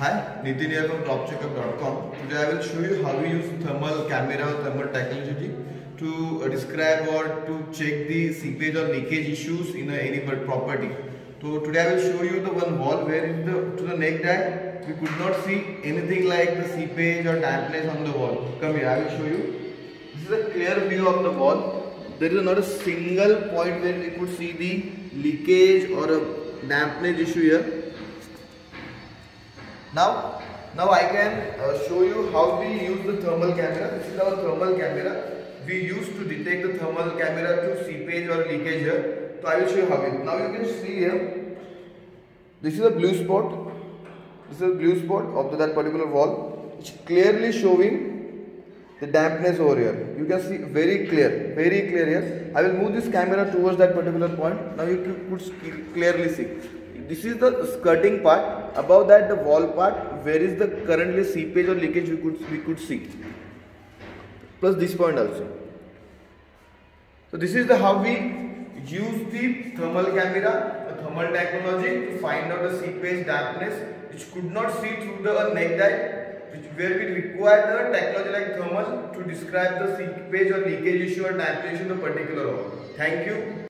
Hi, Nitin here from propcheckup.com. Today I will show you how we use thermal camera or thermal technology to uh, describe or to check the seepage or leakage issues in a, any property. So today I will show you the one wall where in the to the neck dive we could not see anything like the seepage or dampness on the wall. Come here, I will show you. This is a clear view of the wall. There is not a single point where we could see the leakage or a dampness issue here. Now, now I can uh, show you how we use the thermal camera. This is our thermal camera. We use to detect the thermal camera to seepage or leakage here. So I will show you how it. Now you can see here. This is a blue spot. This is a blue spot of that particular wall. It's clearly showing the dampness over here. You can see very clear, very clear here. I will move this camera towards that particular point. Now you could clearly see this is the skirting part. Above that the wall part where is the currently seepage or leakage we could we could see. Plus this point also. So this is the how we use the thermal camera the thermal technology to find out the seepage dampness which could not see through the neck dive which where we require the technology like thermal to describe the seepage or leakage issue or dampness issue in the particular wall. Thank you